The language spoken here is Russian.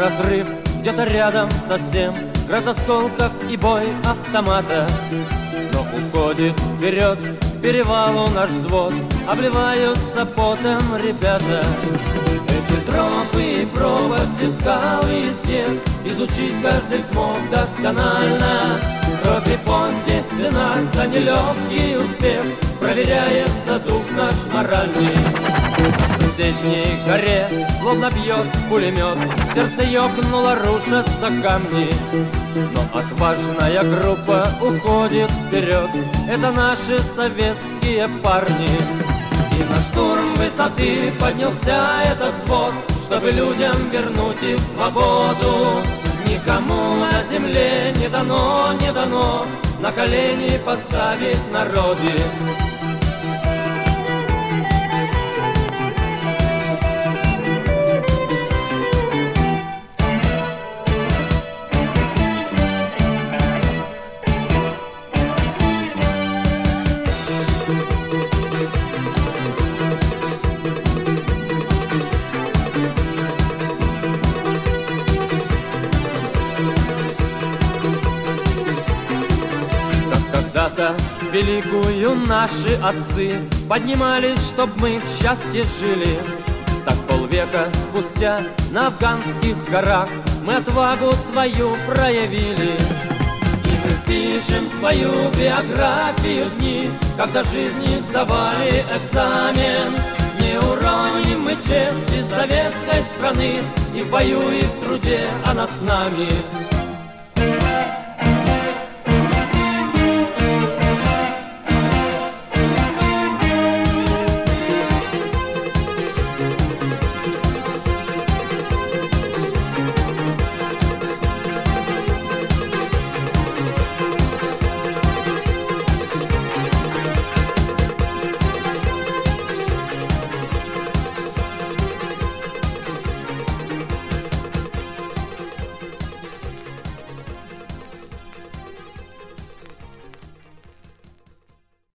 разрыв где-то рядом совсем. Град осколков и бой автомата. Но уходит вперед перевалу наш взвод. Обливаются потом ребята. Эти тропы и пропасти, скалы и снег. Изучить каждый смог досконально. Кровь и пот здесь цена за нелегкий успех. Проверяется дух наш моральный соседней горе Словно бьет пулемет. Сердце ёкнуло, рушатся камни. Но отважная группа уходит вперед. Это наши советские парни. И на штурм высоты поднялся этот взвод Чтобы людям вернуть их свободу. Никому на земле не дано, не дано На колени поставить народы Великую наши отцы Поднимались, чтоб мы в счастье жили. Так полвека спустя на афганских горах Мы отвагу свою проявили. И мы пишем свою биографию дни Когда жизни сдавали экзамен. Не уроним мы чести советской страны И в бою, и в труде она с нами